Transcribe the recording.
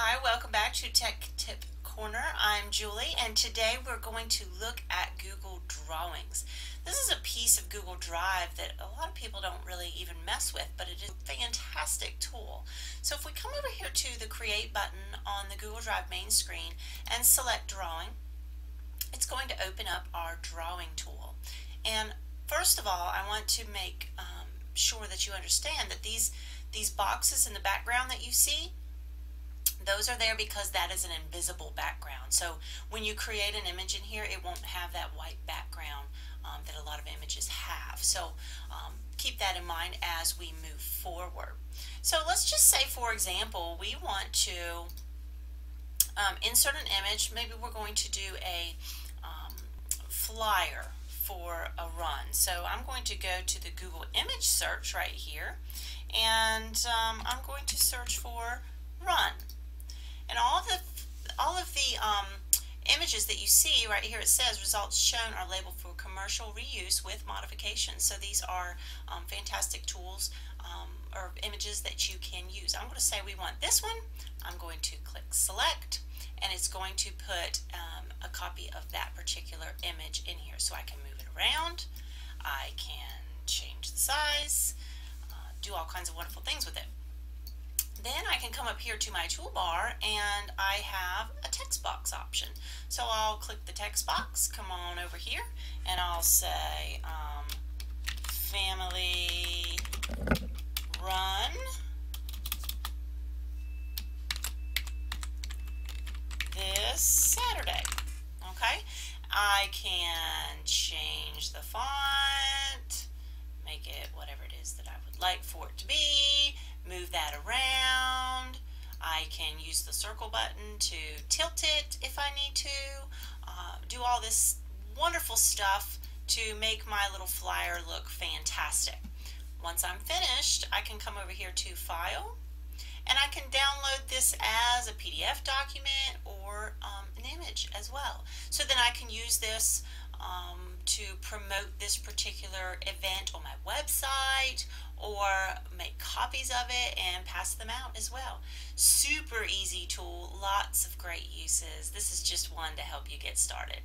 Hi, welcome back to Tech Tip Corner. I'm Julie and today we're going to look at Google Drawings. This is a piece of Google Drive that a lot of people don't really even mess with, but it is a fantastic tool. So if we come over here to the Create button on the Google Drive main screen and select Drawing, it's going to open up our drawing tool. And first of all, I want to make um, sure that you understand that these these boxes in the background that you see those are there because that is an invisible background. So when you create an image in here, it won't have that white background um, that a lot of images have. So um, keep that in mind as we move forward. So let's just say, for example, we want to um, insert an image. Maybe we're going to do a um, flyer for a run. So I'm going to go to the Google image search right here and um, I'm going to search for run. And all of the all of the um, images that you see right here, it says results shown are labeled for commercial reuse with modifications. So these are um, fantastic tools um, or images that you can use. I'm going to say we want this one. I'm going to click select and it's going to put um, a copy of that particular image in here. So I can move it around. I can change the size, uh, do all kinds of wonderful things with it. Then I can come up here to my toolbar and I have a text box. So I'll click the text box, come on over here, and I'll say um, family run this Saturday. Okay, I can change the font, can use the circle button to tilt it if I need to. Uh, do all this wonderful stuff to make my little flyer look fantastic. Once I'm finished, I can come over here to File, and I can download this as a PDF document or um, an image as well. So then I can use this um, to promote this particular event on my website or copies of it and pass them out as well. Super easy tool, lots of great uses. This is just one to help you get started.